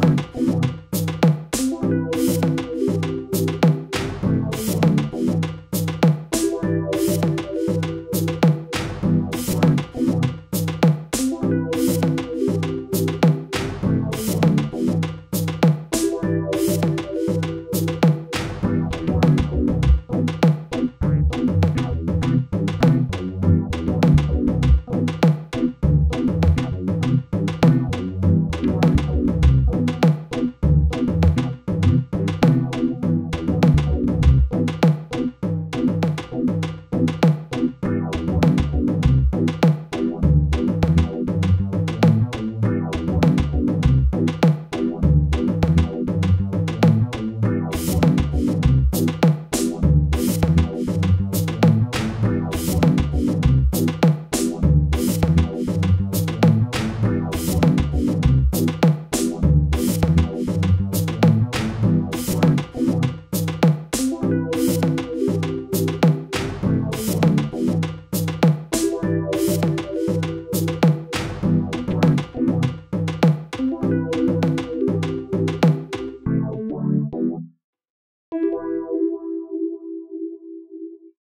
Network.